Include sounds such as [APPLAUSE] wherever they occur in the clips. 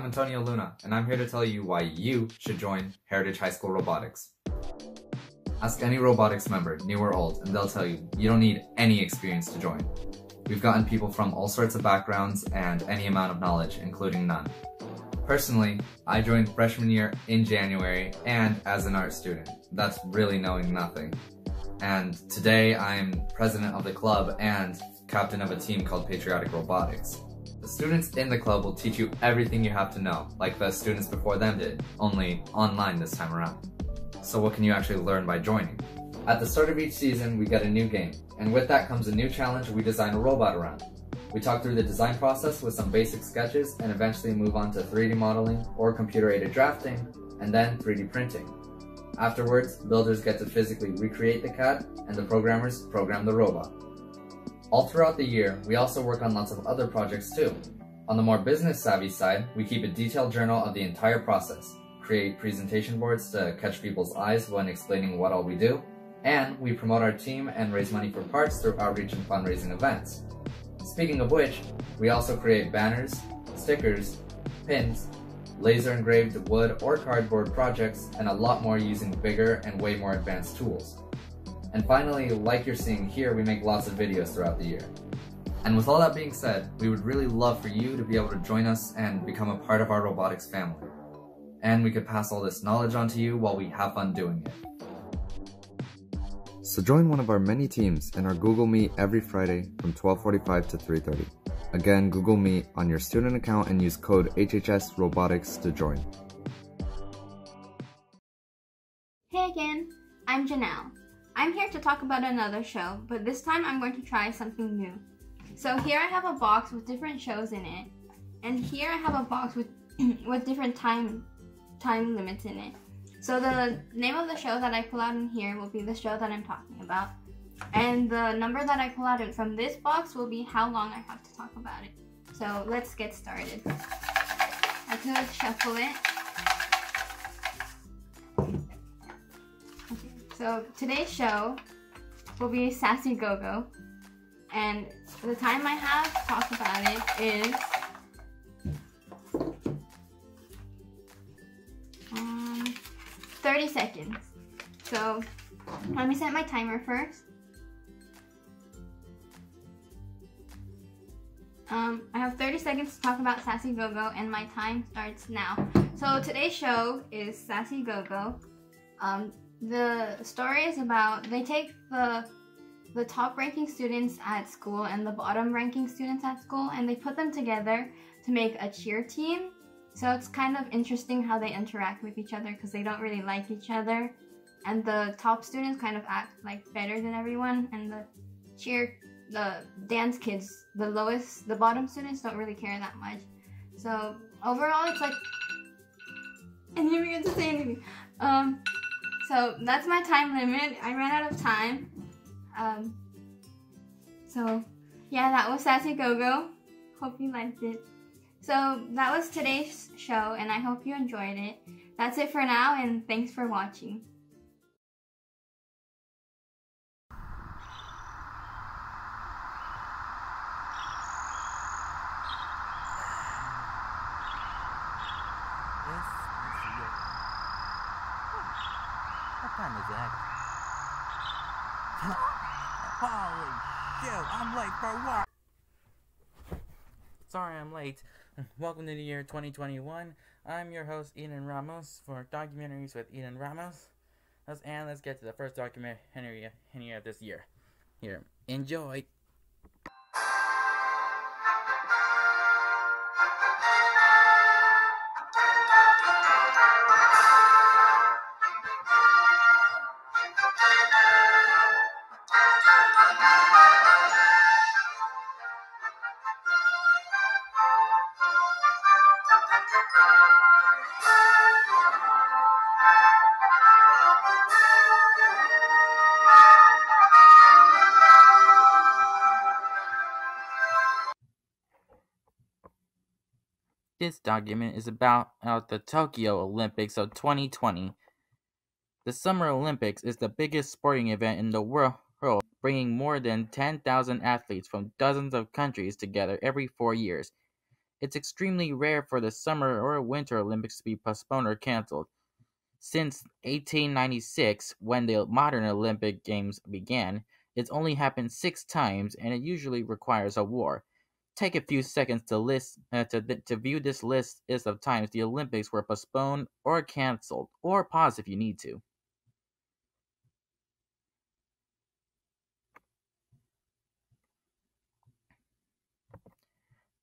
I'm Antonio Luna, and I'm here to tell you why you should join Heritage High School Robotics. Ask any robotics member, new or old, and they'll tell you you don't need any experience to join. We've gotten people from all sorts of backgrounds and any amount of knowledge, including none. Personally, I joined freshman year in January and as an art student. That's really knowing nothing. And today I'm president of the club and captain of a team called Patriotic Robotics. Students in the club will teach you everything you have to know, like the students before them did, only online this time around. So what can you actually learn by joining? At the start of each season, we get a new game, and with that comes a new challenge we design a robot around. We talk through the design process with some basic sketches and eventually move on to 3D modeling or computer-aided drafting, and then 3D printing. Afterwards, builders get to physically recreate the CAD, and the programmers program the robot. All throughout the year, we also work on lots of other projects too. On the more business savvy side, we keep a detailed journal of the entire process, create presentation boards to catch people's eyes when explaining what all we do, and we promote our team and raise money for parts through outreach and fundraising events. Speaking of which, we also create banners, stickers, pins, laser engraved wood or cardboard projects, and a lot more using bigger and way more advanced tools. And finally, like you're seeing here, we make lots of videos throughout the year. And with all that being said, we would really love for you to be able to join us and become a part of our robotics family. And we could pass all this knowledge on to you while we have fun doing it. So join one of our many teams in our Google Meet every Friday from 1245 to 3.30. Again, Google Meet on your student account and use code HHS Robotics to join. Talk about another show, but this time I'm going to try something new. So here I have a box with different shows in it, and here I have a box with [CLEARS THROAT] with different time time limits in it. So the name of the show that I pull out in here will be the show that I'm talking about. And the number that I pull out from this box will be how long I have to talk about it. So let's get started. I could shuffle it. Okay, so today's show will be Sassy Go-Go. And the time I have to talk about it is um, 30 seconds. So let me set my timer first. Um, I have 30 seconds to talk about Sassy Go-Go and my time starts now. So today's show is Sassy Go-Go. Um, the story is about, they take the the top ranking students at school and the bottom ranking students at school and they put them together to make a cheer team. So it's kind of interesting how they interact with each other because they don't really like each other. And the top students kind of act like better than everyone and the cheer the dance kids, the lowest, the bottom students don't really care that much. So overall, it's like, I didn't even get to say anything. Um, so that's my time limit. I ran out of time. Um, so yeah, that was Sassy Go-Go. Hope you liked it. So that was today's show, and I hope you enjoyed it. That's it for now, and thanks for watching. Yes, I see it. Oh, what time is that? Holy shit, For work. Sorry I'm late. [LAUGHS] Welcome to the year 2021. I'm your host, Eden Ramos, for Documentaries with Eden Ramos. Let's, and let's get to the first documentary of this year. Here, enjoy. This document is about uh, the Tokyo Olympics of 2020. The Summer Olympics is the biggest sporting event in the world, bringing more than 10,000 athletes from dozens of countries together every four years. It's extremely rare for the Summer or Winter Olympics to be postponed or canceled. Since 1896, when the modern Olympic Games began, it's only happened six times and it usually requires a war. Take a few seconds to list uh, to, to view this list of times the Olympics were postponed or canceled, or pause if you need to.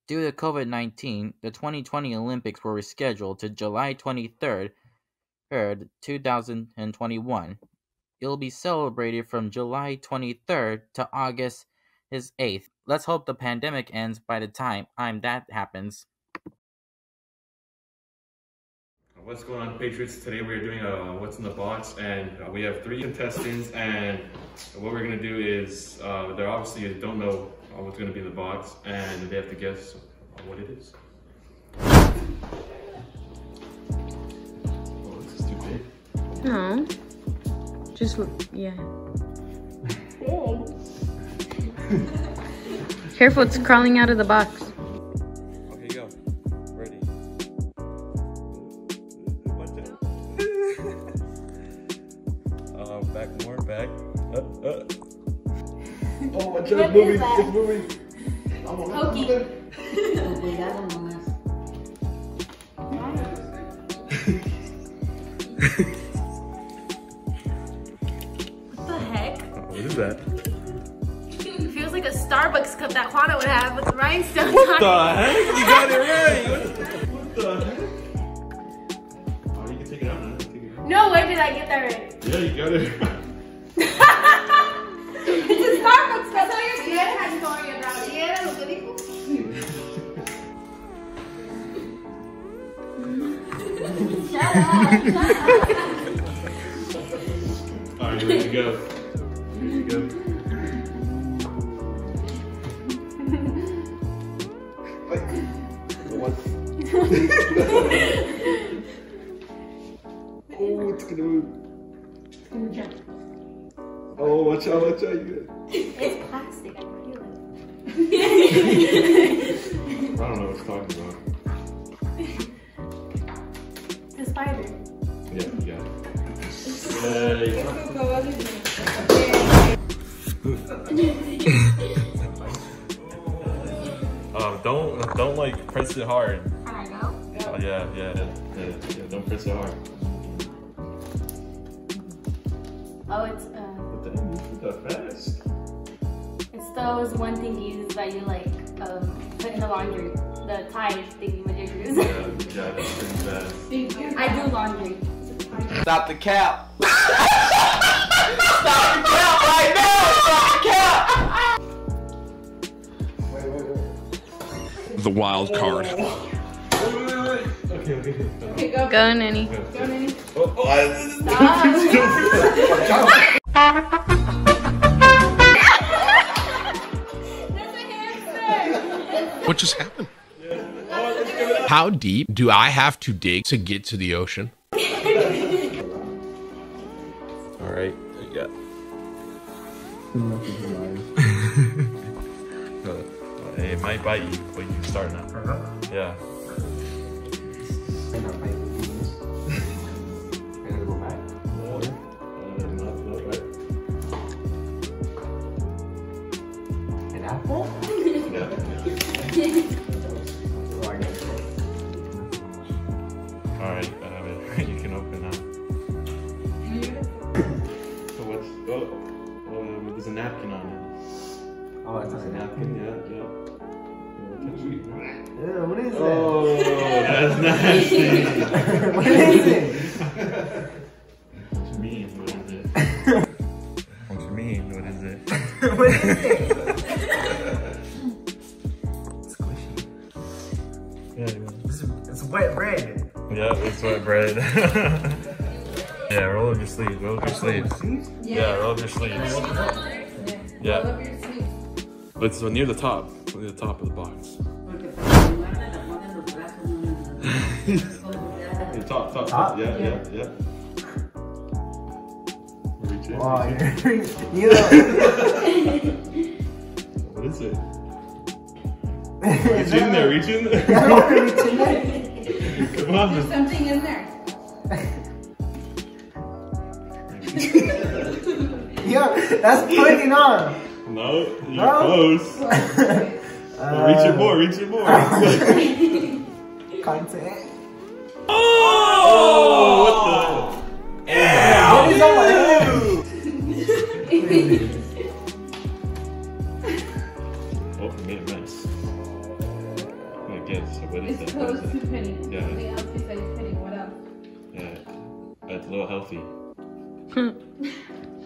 Due to COVID 19, the 2020 Olympics were rescheduled to July 23rd, 2021. It'll be celebrated from July 23rd to August 8th. Let's hope the pandemic ends by the time I'm that happens. What's going on, Patriots? Today we're doing a What's in the Box, and uh, we have three contestants. And what we're gonna do is, uh, they obviously don't know uh, what's gonna be in the box, and they have to guess what it is. Oh, this is too big. No. Just, yeah. Careful, it's crawling out of the box. Oh, watch out, What is moving, that? it's moving. Pokey. What the heck? What is that? It feels like a Starbucks cup that Juana would have with rhinestones What on the heck? You got it right. [LAUGHS] What the heck? Oh, you can take it out now. Take it out. No way did I get that right. Yeah, you got it All right, you ready to go? Ready to go? Oh, it's gonna move. It's gonna jump. Oh, watch out, watch out. You It's plastic. I feel it. I don't know what it's talking about. Yeah. Don't press it hard. Oh, it's uh, What the heck? You did that fast. it's those one thing you use that you like um put in the laundry, the tie thing with your shoes. Yeah, [LAUGHS] yeah, that's pretty. I do laundry. Stop the cap. [LAUGHS] Stop the cap right now. Stop the cap. the wild card. [LAUGHS] Okay, okay, okay. Go, Nanny. Oh, oh, [LAUGHS] [LAUGHS] What just happened? How deep do I have to dig to get to the ocean? [LAUGHS] All right, you got. Uh, it might bite you, but you start now. Yeah. All right, uh, [LAUGHS] you can open now. So what's oh, oh there's a napkin on it. Oh, it's There's a napkin, yeah, yeah. Ew, what is Oh, that's nasty. [LAUGHS] what is it? What you mean? What is it? [LAUGHS] What you mean? What is it? what is it? [LAUGHS] yeah, roll up your sleeves. Roll up your sleeves. Yeah, roll up your sleeves. Yeah. But it's near the top. Near the top of the box. The [LAUGHS] top, top, top. Top? Yeah, yeah, yeah. Wow, [LAUGHS] you're, What is it? Reach in there, reach there. I don't want to reach in there. Come on. There's something in there. [LAUGHS] Yo, that's pointing on. No, you're No. close. Uh, [LAUGHS] reach it more, reach it more. [LAUGHS] Content. Healthy. [LAUGHS]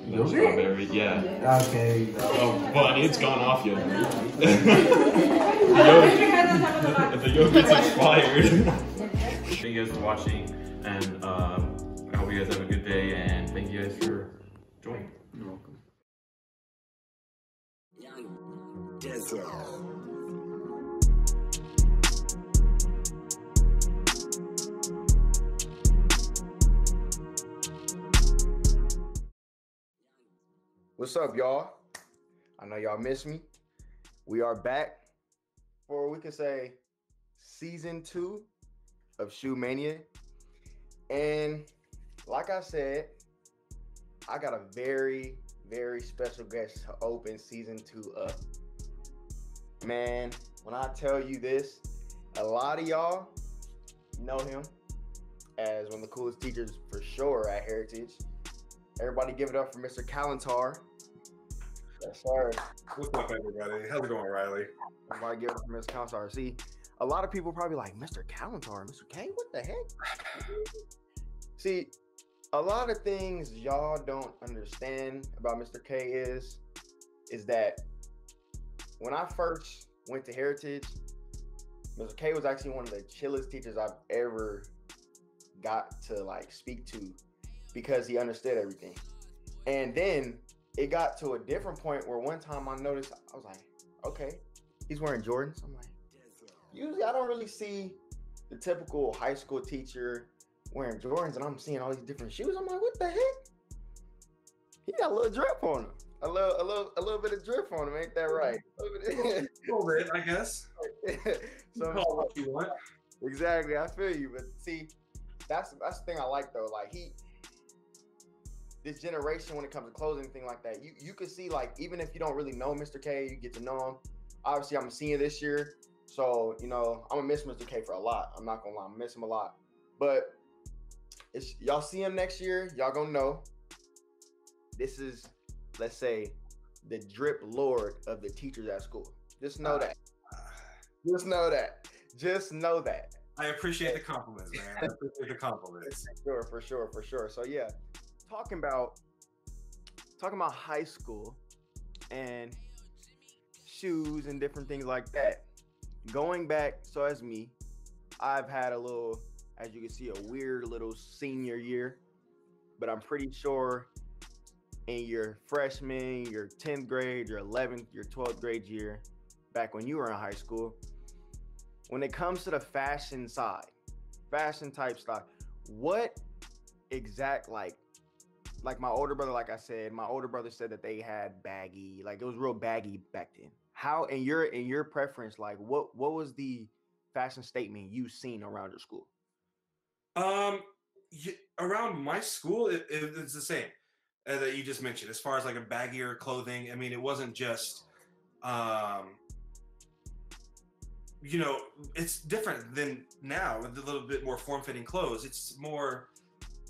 Like Yogurt? strawberry, yeah. Okay. Oh, but it's gone off [LAUGHS] yogurt. The, yogurt hands on top the yogurt's expired. [LAUGHS] Thank you guys for watching, and um, I hope you guys have a good day, and thank you guys for joining. You're welcome. What's up, y'all? I know y'all miss me. We are back for we can say season two of Shoe Mania. And like I said, I got a very, very special guest to open season two up. Man, when I tell you this, a lot of y'all know him as one of the coolest teachers for sure at Heritage. Everybody give it up for Mr. Kalantar. Yes, sir. What's up, everybody? How's it going, Riley? Everybody give it up for Mr. Kalantar. See, a lot of people probably like, Mr. Kalantar, Mr. K, what the heck? See, a lot of things y'all don't understand about Mr. K is, is that when I first went to Heritage, Mr. K was actually one of the chillest teachers I've ever got to like speak to because he understood everything. And then it got to a different point where one time I noticed, I was like, okay, he's wearing Jordans. I'm like, usually I don't really see the typical high school teacher wearing Jordans, and I'm seeing all these different shoes. I'm like, what the heck? He got a little drip on him. A little, a little, a little bit of drip on him. Ain't that right? A little bit- [LAUGHS] A little bit, I guess. [LAUGHS] so Call what you want. Exactly, I feel you. But see, that's that's the thing I like though. Like he, this generation, when it comes to clothes anything like that, you you can see like even if you don't really know Mr. K, you get to know him. Obviously, I'm a senior this year, so you know I'm gonna miss Mr. K for a lot. I'm not gonna lie, I'm miss him a lot. But it's y'all see him next year, y'all gonna know. This is, let's say, the drip lord of the teachers at school. Just know that. Uh, Just know that. Just know that. I appreciate the [LAUGHS] compliments, man. I appreciate the compliments. Sure, for sure, for sure. So yeah, talking about talking about high school and shoes and different things like that. Going back, so as me, I've had a little, as you can see, a weird little senior year, but I'm pretty sure in your freshman, your 10th grade, your 11th, your 12th grade year, back when you were in high school, when it comes to the fashion side, fashion type stuff, what exact like like my older brother, like I said, my older brother said that they had baggy, like it was real baggy back then. How in your in your preference, like what what was the fashion statement you seen around your school? Um, around my school, it, it- it's the same uh, that you just mentioned. As far as like a baggier clothing, I mean, it wasn't just, um, you know, it's different than now with a little bit more form-fitting clothes. It's more,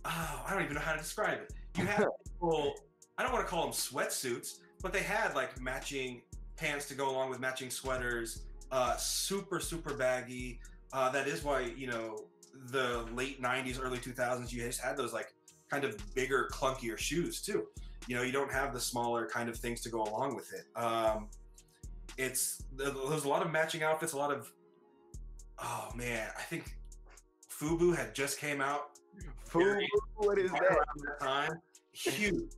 oh, I don't even know how to describe it. You have people, I don't want to call them sweatsuits, but they had like matching pants to go along with matching sweaters, uh, super super baggy. Uh, that is why you know the late '90s, early 2000s, you just had those like kind of bigger, clunkier shoes too. You know, you don't have the smaller kind of things to go along with it. Um, it's there's a lot of matching outfits, a lot of oh man, I think Fubu had just came out. Fubu, what is right that? around that time. Huge.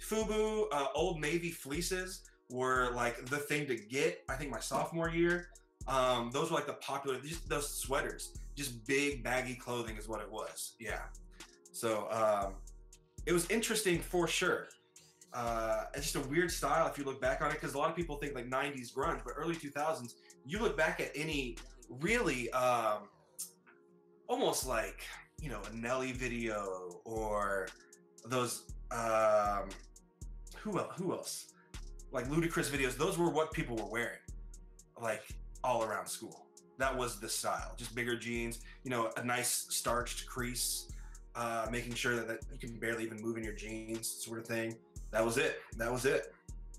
Fubu, uh, Old Navy fleeces were like the thing to get. I think my sophomore year. Um, those were like the popular, just those sweaters, just big baggy clothing is what it was. Yeah. So um, it was interesting for sure. Uh, it's just a weird style if you look back on it because a lot of people think like 90s grunge, but early 2000s you look back at any really um, almost like you know a Nelly video or those um, who else? Who else? Like Ludacris videos. Those were what people were wearing, like all around school. That was the style. Just bigger jeans. You know, a nice starched crease, uh, making sure that, that you can barely even move in your jeans, sort of thing. That was it. That was it.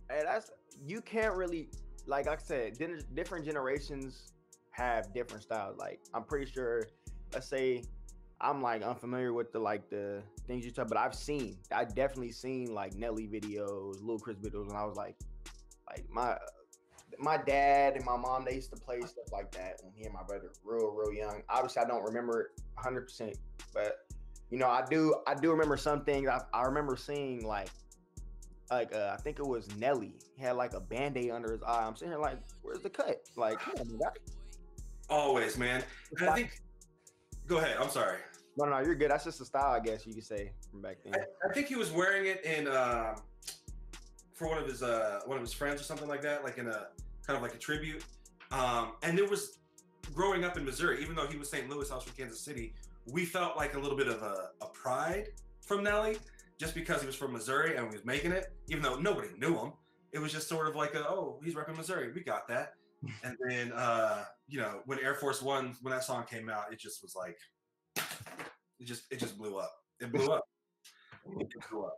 Hey, that's you can't really like I said. Different generations have different styles. Like I'm pretty sure. Let's say I'm like unfamiliar with the like the things you talk, but I've seen. I definitely seen like Nelly videos, Lil Chris videos, and I was like, like my my dad and my mom they used to play stuff like that when me and my brother real real young. Obviously, I don't remember it 100, percent but you know I do. I do remember some things. I, I remember seeing like like uh, I think it was Nelly. He had like a band-aid under his eye. I'm sitting here like, where's the cut? Like. Always, man. And I think. Go ahead. I'm sorry. No, no, you're good. That's just a style, I guess you could say from back then. I think he was wearing it in uh, for one of his uh, one of his friends or something like that, like in a kind of like a tribute. Um, and there was growing up in Missouri, even though he was St. Louis, I was from Kansas City. We felt like a little bit of a, a pride from Nelly, just because he was from Missouri and he was making it, even though nobody knew him. It was just sort of like, a, oh, he's repping Missouri. We got that. And then, uh, you know, when Air Force One, when that song came out, it just was like, it just, it just blew up. It blew up. It blew up.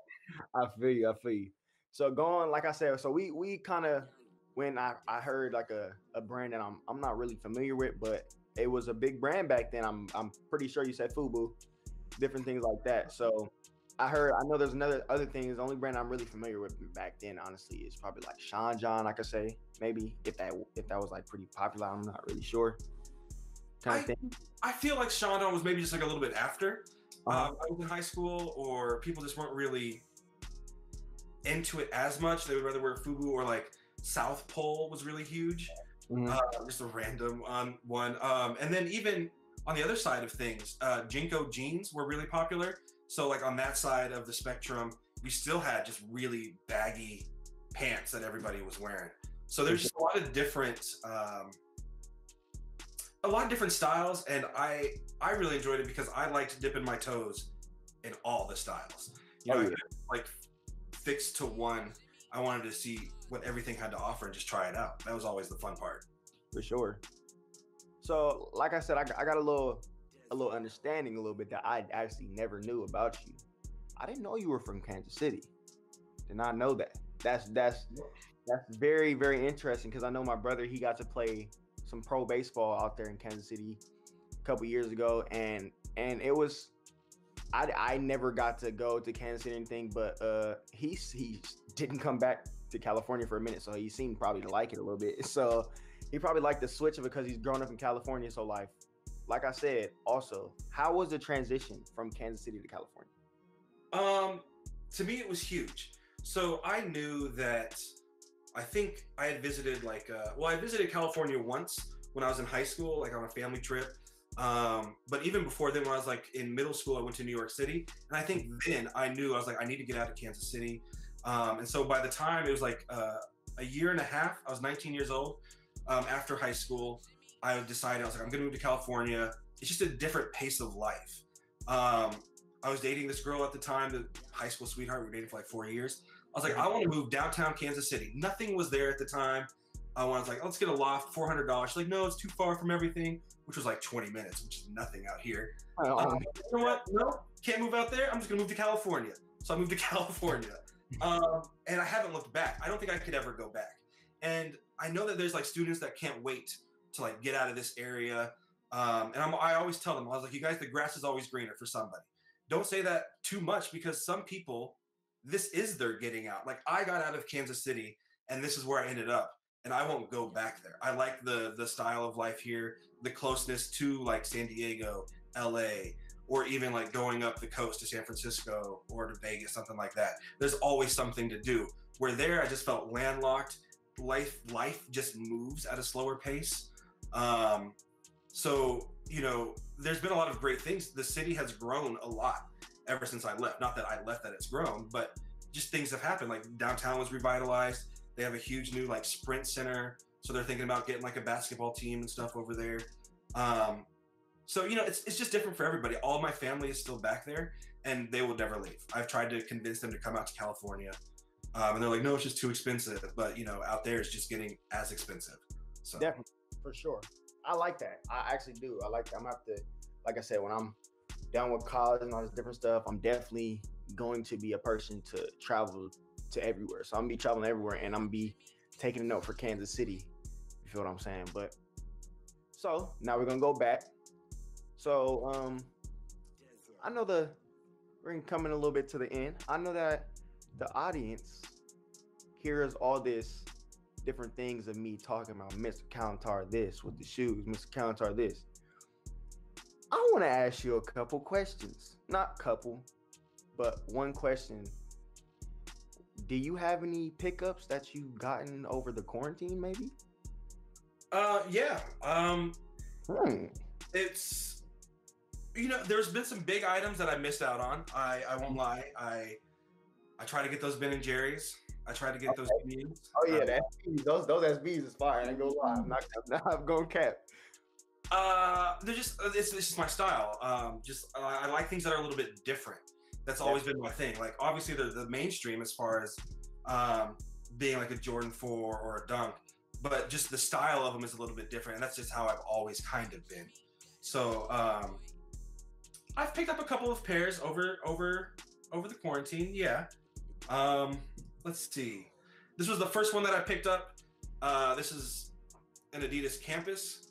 I feel you. I feel you. So going, like I said, so we we kind of when I I heard like a a brand that I'm I'm not really familiar with, but it was a big brand back then. I'm I'm pretty sure you said Fubu, different things like that. So I heard I know there's another other things. The only brand I'm really familiar with back then, honestly, is probably like Sean John. I could say maybe if that if that was like pretty popular. I'm not really sure. Kind of thing. I feel like Sean John was maybe just like a little bit after. Um, I was in high school, or people just weren't really into it as much. They would rather wear FUBU or like South Pole was really huge. Mhm. Uh, just a random um, one. Um, and then even on the other side of things, uh, JNCO jeans were really popular. So like on that side of the spectrum, we still had just really baggy pants that everybody was wearing. So there's just a lot of different, um, a lot of different styles, and I I really enjoyed it because I liked dipping my toes in all the styles. You know, Oh, yeah. like fixed to one. I wanted to see what everything had to offer and just try it out. That was always the fun part. for sure. So, like I said, I, I got a little, a little understanding a little bit that I actually never knew about you. I didn't know you were from Kansas City. Did not know that. That's that's that's very very interesting because I know my brother he got to play some pro baseball out there in Kansas City a couple years ago, and and it was. I, I never got to go to Kansas City or anything, but uh, he he didn't come back to California for a minute, so he seemed probably to like it a little bit. [LAUGHS] So he probably liked the switch of it because he's grown up in California. So like, like I said, also, how was the transition from Kansas City to California? Um, to me, it was huge. So I knew that. I think I had visited like, uh, well, I visited California once when I was in high school, like on a family trip. Um, but even before then, when I was like in middle school, I went to New York City, and I think then I knew I was like, I need to get out of Kansas City. Um, and so by the time it was like uh, a year and a half, I was 19 years old. Um, after high school, I decided I was like, I'm gonna move to California. It's just a different pace of life. Um, I was dating this girl at the time, the high school sweetheart. We were dating for like four years. I was like, I want to move downtown Kansas City. Nothing was there at the time. I was like, let's get a loft, four hundred dollars. She's like, no, it's too far from everything, which was like twenty minutes, which is nothing out here. Um, you know what? No, can't move out there. I'm just gonna move to California. So I moved to [LAUGHS] California, um, and I haven't looked back. I don't think I could ever go back. And I know that there's like students that can't wait to like get out of this area. Um, and I'm, I always tell them, I was like, you guys, the grass is always greener for somebody. Don't say that too much because some people, this is their getting out. Like I got out of Kansas City, and this is where I ended up, and I won't go back there. I like the the style of life here, the closeness to like San Diego, LA, or even like going up the coast to San Francisco or to Vegas, something like that. There's always something to do. Where there, I just felt landlocked. Life life just moves at a slower pace. Um, so you know, there's been a lot of great things. The city has grown a lot ever since I left. Not that I left that it's grown, but just things have happened. Like downtown was revitalized. They have a huge new like Sprint Center so they're thinking about getting like a basketball team and stuff over there. Um, so you know, it's it's just different for everybody. All my family is still back there, and they will never leave. I've tried to convince them to come out to California, um, and they're like, no, it's just too expensive. But you know, out there it's just getting as expensive. So for sure. I like that. I actually do. I like. That. I'm gonna have to, like I said, when I'm done with college and all this different stuff, I'm definitely going to be a person to travel to everywhere. So I'm gonna be traveling everywhere, and I'm gonna be taking a note for Kansas City. You feel what I'm saying? But so now we're gonna go back. So um, I know the we're coming a little bit to the end. I know that the audience hears all this different things of me talking about Mr. Countar this with the shoes, Mr. Countar this. I want to ask you a couple questions. Not couple, but one question. Do you have any pickups that you've gotten over the quarantine, maybe? Uh, yeah. Um, Hmm. it's you know, there's been some big items that I missed out on. I I won't lie. I I try to get those Ben and Jerry's. I try to get those. beans. Oh yeah, Um, the SBs, those those SBs is fire. I ain't gonna lie. I'm not, [LAUGHS] I'm going cap. Uh, they're just uh, it's, it's just my style. Um, just uh, I like things that are a little bit different. That's always been my thing. Like obviously they're the mainstream as far as um, being like a Jordan Four or a Dunk, but just the style of them is a little bit different, and that's just how I've always kind of been. So um, I've picked up a couple of pairs over over over the quarantine. Yeah. Um, let's see. This was the first one that I picked up. Uh, this is an Adidas Campus.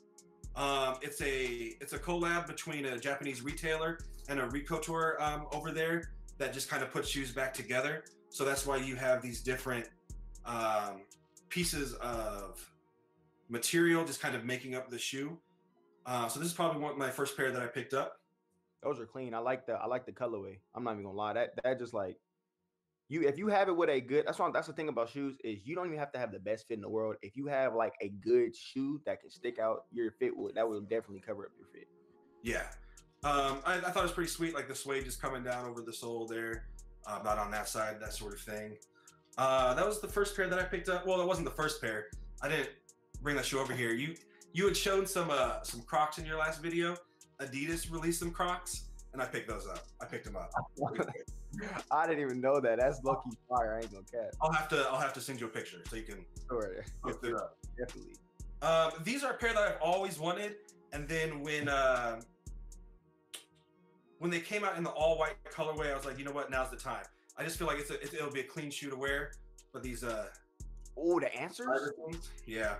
Um, it's a it's a collab between a Japanese retailer and a Recouture um, over there that just kind of puts shoes back together. So that's why you have these different um, pieces of material just kind of making up the shoe. Uh, so this is probably one of my first pair that I picked up. Those are clean. I like the I like the colorway. I'm not even gonna lie. That that just like you if you have it with a good that's one that's the thing about shoes is you don't even have to have the best fit in the world. If you have like a good shoe that can stick out your fit would that will definitely cover up your fit. Yeah. Um, I, I thought it was pretty sweet, like the suede just coming down over the sole there, uh, not on that side, that sort of thing. Uh, that was the first pair that I picked up. Well, it wasn't the first pair. I didn't bring that shoe over here. You you had shown some uh, some Crocs in your last video. Adidas released some Crocs, and I picked those up. I picked them up. [LAUGHS] [LAUGHS] I didn't even know that. That's lucky fire. I ain't gonna cap. I'll have to I'll have to send you a picture so you can Sure. look [LAUGHS] it up. Definitely. Um, these are a pair that I've always wanted, and then when uh, when they came out in the all white colorway, I was like, you know what? Now's the time. I just feel like it's a, it, it'll be a clean shoe to wear. But these uh, Oh, the answers? yeah.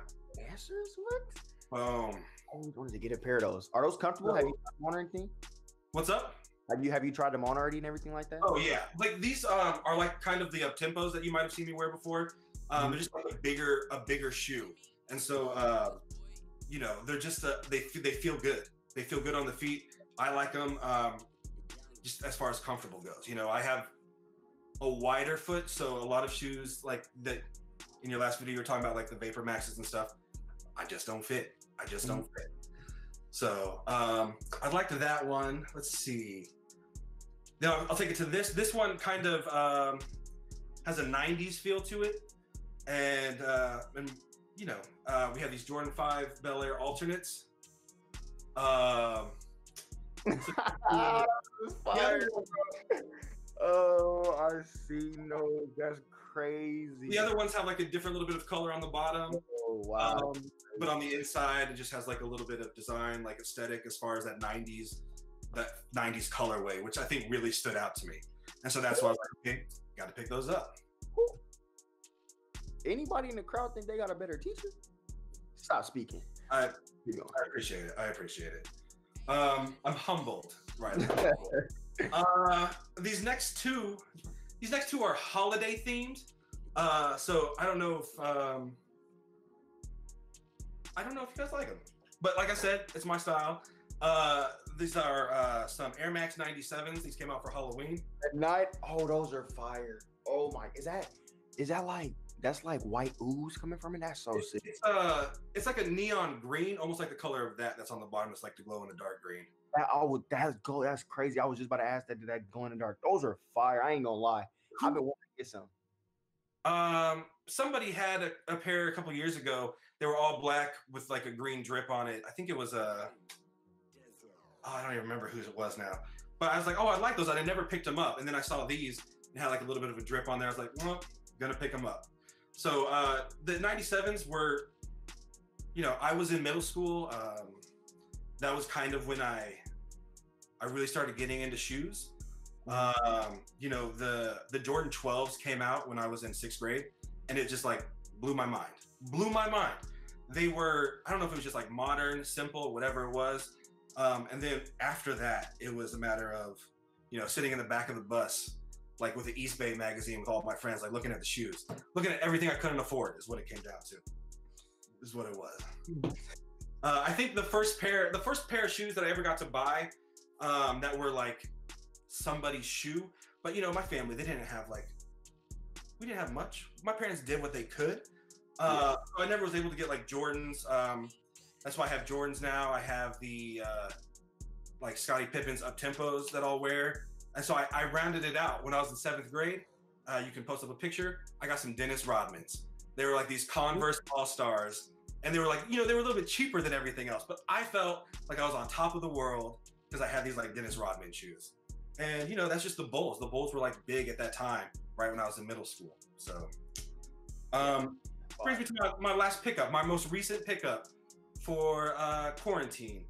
Answers? What? Um, I wanted to get a pair of those. Are those comfortable? Have you worn anything? what's up? Have you have you tried them on already and everything like that? Oh yeah, like these um are like kind of the up tempos that you might have seen me wear before. Um, they're just like a bigger a bigger shoe, and so uh, you know they're just uh, they they feel good. They feel good on the feet. I like them. Um, just as far as comfortable goes, you know, I have a wider foot, so a lot of shoes like that. In your last video, you were talking about like the Vapor Maxes and stuff. I just don't fit. I just don't fit. So um, I liked that one. Let's see. No, I'll take it to this. This one kind of um, has a '90s feel to it, and uh, and you know uh, we have these Jordan Five Bel Air alternates. Um, [LAUGHS] Ah, fire. Oh, I see. No, that's crazy. the other ones have like a different little bit of color on the bottom, Oh wow. um, but on the inside it just has like a little bit of design, like aesthetic, as far as that '90s that '90s colorway, which I think really stood out to me. And so that's why I was like, okay, got to pick those up. Anybody in the crowd think they got a better teacher? Stop speaking. I, I appreciate it. I appreciate it. Um, I'm humbled, right? [LAUGHS] Uh, these next two, these next two are holiday themed. Uh, so I don't know if um, I don't know if you guys like them, but like I said, it's my style. Uh, these are uh, some Air Max 97s. These came out for Halloween. At night, oh, those are fire. Oh my, is that is that like that's like white ooze coming from it? That's so sick. It's uh, it's like a neon green, almost like the color of that that's on the bottom. It's like the glow in the dark green. That, I would that's go that's crazy. I was just about to ask that did that glow in the dark. Those are fire. I ain't gonna lie. I've been wanting to get some. Um, somebody had a, a pair a couple years ago. They were all black with like a green drip on it. I think it was a. Oh, I don't even remember whose it was now. But I was like, oh, I like those. I never picked them up, and then I saw these and had like a little bit of a drip on there. I was like, well, gonna pick them up. So uh, the '97s were, you know, I was in middle school. Um, that was kind of when I, I really started getting into shoes. Um, you know, the the Jordan 12s came out when I was in sixth grade, and it just like blew my mind. Blew my mind. They were, I don't know if it was just like modern, simple, whatever it was. Um, and then after that, it was a matter of, you know, sitting in the back of the bus, like with the Eastbay magazine with all my friends, like looking at the shoes, looking at everything I couldn't afford is what it came down to. Is what it was. Uh, I think the first pair, the first pair of shoes that I ever got to buy, um, that were like somebody's shoe. But you know, my family, they didn't have like, we didn't have much. My parents did what they could. Uh, so I never was able to get like Jordans. Um, that's why I have Jordans now. I have the uh, like Scottie Pippen's up tempos that I'll wear. And so I, I rounded it out when I was in seventh grade. Uh, you can post up a picture. I got some Dennis Rodmans. They were like these Converse All Stars, and they were like, you know, they were a little bit cheaper than everything else. But I felt like I was on top of the world because I had these like Dennis Rodman shoes. And you know, that's just the Bulls. The Bulls were like big at that time, right when I was in middle school. So, um, brings me to my, my last pickup, my most recent pickup for uh, quarantine.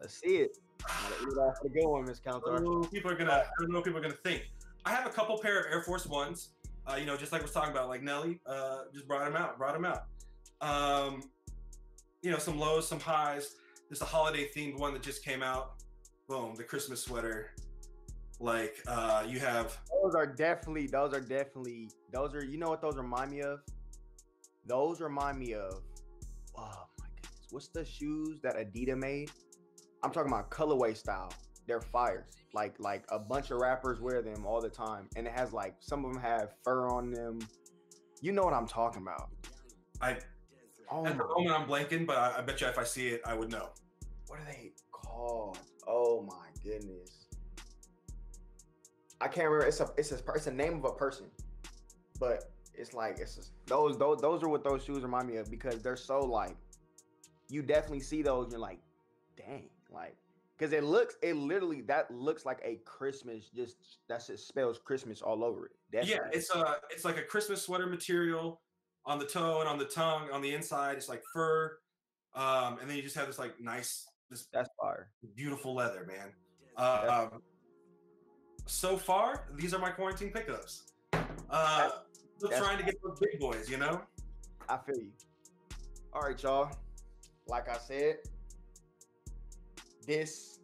Let's see it. For good one, Miss Counter. People are gonna. I don't know what people are gonna think. I have a couple pair of Air Force Ones. Uh, you know, just like we're talking about, like Nelly, uh, just brought them out, brought them out. Um, you know, some lows, some highs. There's a holiday themed one that just came out. Boom, the Christmas sweater. Like uh, you have. Those are definitely. Those are definitely. Those are. You know what those remind me of? Those remind me of. Goodness, what's the shoes that Adidas made? I'm talking about colorway style. They're fire. Like like a bunch of rappers wear them all the time, and it has like some of them have fur on them. You know what I'm talking about? I. Oh at the moment, I'm blanking, but I, I bet you if I see it, I would know. what are they called? Oh my goodness. I can't remember. It's a it's a it's a name of a person, but it's like it's just, those those those are what those shoes remind me of because they're so like you definitely see those and you're like, dang, like because it looks it literally that looks like a Christmas just that's it spells Christmas all over it. Yeah, it's a it's like a Christmas sweater material on the toe and on the tongue on the inside. It's like fur, um, and then you just have this like nice this that's fire. beautiful leather, man. Uh, um, so far, these are my quarantine pickups. Uh, still that's- trying to get those big boys, you know. I feel you. All right, y'all. Like I said, this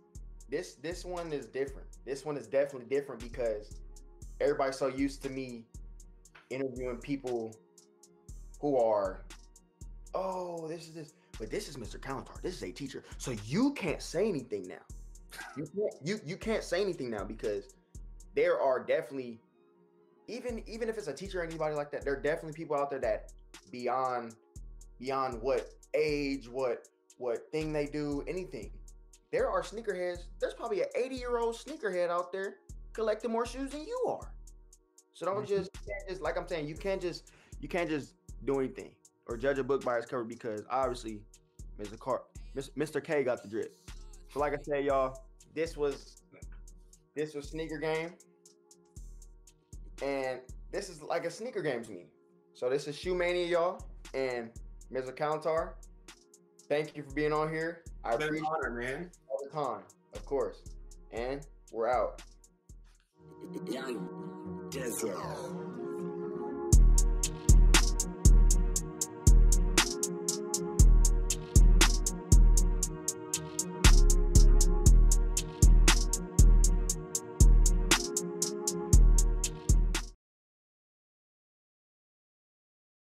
this this one is different. This one is definitely different because everybody's so used to me interviewing people who are, oh, this is this, but this is Mr. Kalantar. This is a teacher, so you can't say anything now. You can't you you can't say anything now because there are definitely even even if it's a teacher or anybody like that, there are definitely people out there that beyond beyond what age, what what thing they do, anything. There are sneakerheads. There's probably an 80 year old sneakerhead out there collecting more shoes than you are. So don't mm-hmm. just, can't just like I'm saying, you can't just you can't just do anything or judge a book by its cover because obviously Mr. Car Mr. K got the drip. So like I said, y'all, this was this was sneaker game. And this is like a sneaker game to me. So this is Shoe Mania, y'all. And Mr. Countar, thank you for being on here. I Been an appreciate honor, man. all the time, of course. And we're out. Young Dizzle.